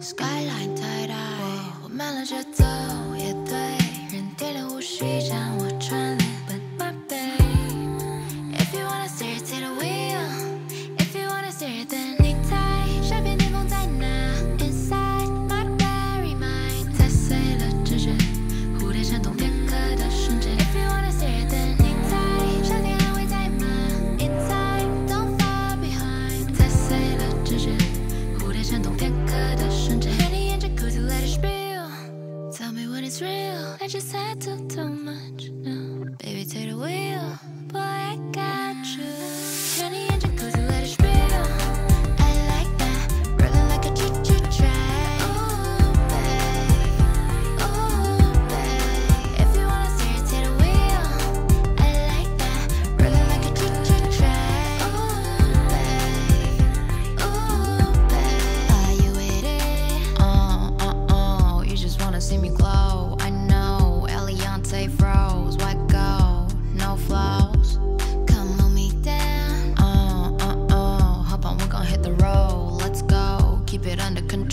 skyline 太大，我慢了节奏，也对人停留呼吸，将我穿。what is real. I just had to do much now. Baby, take the wheel, boy, I got you. Turn the engine, cause the light is real. I like that, rolling like a choo-choo train. Ooh, babe, oh babe. If you wanna see it, take the wheel. I like that, rolling like a choo-choo train. Ooh, babe, oh babe. Are you with it? Uh, uh, uh, you just wanna see me glow. it under control.